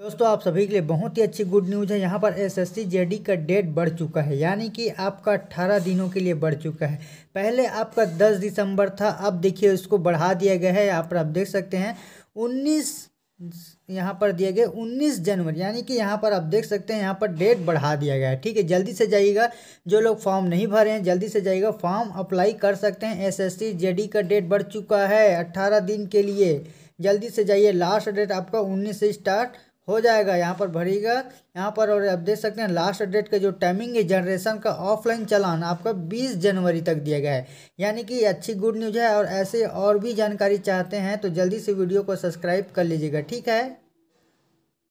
दोस्तों, आप सभी के लिए बहुत ही अच्छी गुड न्यूज़ है। यहाँ पर एस एस सी का डेट बढ़ चुका है, यानी कि आपका 18 दिनों के लिए बढ़ चुका है। पहले आपका 10 दिसंबर था, अब देखिए उसको बढ़ा दिया गया है। यहाँ पर आप देख सकते हैं 19 यहाँ पर दिए गए 19 जनवरी, यानी कि यहाँ पर आप देख सकते हैं, यहाँ पर डेट बढ़ा दिया गया है। ठीक है, जल्दी से जाइएगा, जो लोग फॉर्म नहीं भरे हैं, जल्दी से जाइएगा फॉर्म अप्लाई कर सकते हैं। एस एस का डेट बढ़ चुका है अट्ठारह दिन के लिए। जल्दी से जाइए लास्ट डेट आपका उन्नीस से स्टार्ट हो जाएगा, यहाँ पर भरिएगा यहाँ पर और आप देख सकते हैं लास्ट डेट का जो टाइमिंग है जनरेशन का ऑफलाइन चलान आपका 20 जनवरी तक दिया गया है। यानी कि अच्छी गुड न्यूज़ है और ऐसे और भी जानकारी चाहते हैं तो जल्दी से वीडियो को सब्सक्राइब कर लीजिएगा, ठीक है?